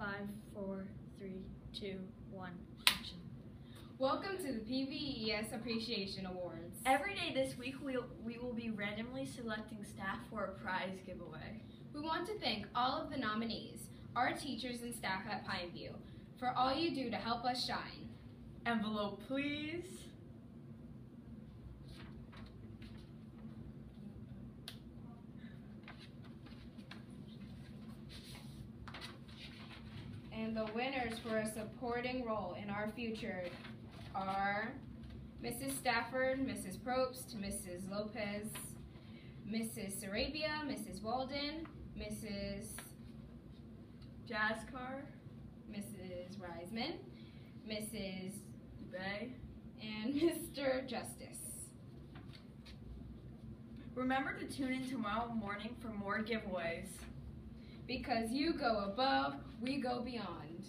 Five, four, three, two, one, action. Welcome to the PVES Appreciation Awards. Every day this week, we'll, we will be randomly selecting staff for a prize giveaway. We want to thank all of the nominees, our teachers and staff at Pine View, for all you do to help us shine. Envelope, please. And the winners for a supporting role in our future are Mrs. Stafford, Mrs. Probst, Mrs. Lopez, Mrs. Sarabia, Mrs. Walden, Mrs. Jazzcar, Mrs. Reisman, Mrs. Bay. and Mr. Justice. Remember to tune in tomorrow morning for more giveaways. Because you go above, we go beyond.